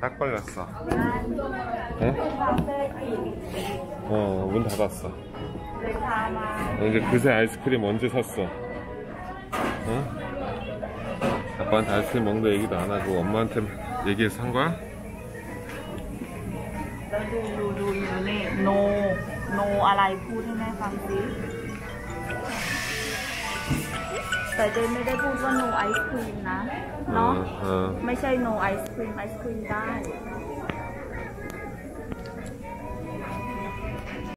딱 걸렸어. ร้าน 에? คาเฟ่ปิด 어, 문 닫았어. เลยพามา 이제 그새 아이스크림 언제 샀어? 어? 아빠한테 아이스크림 먹는다 얘기도 안 하고 엄마한테 얘기해서 산 거야? แล้วดูดูดูอยู่นี่ no no อะไรพูดให้แม่ฟังสิ แต่เจนไม่ได้พูดว่า no ice cream นะ เนาะไม่ใช่ no ice cream ice cream ได้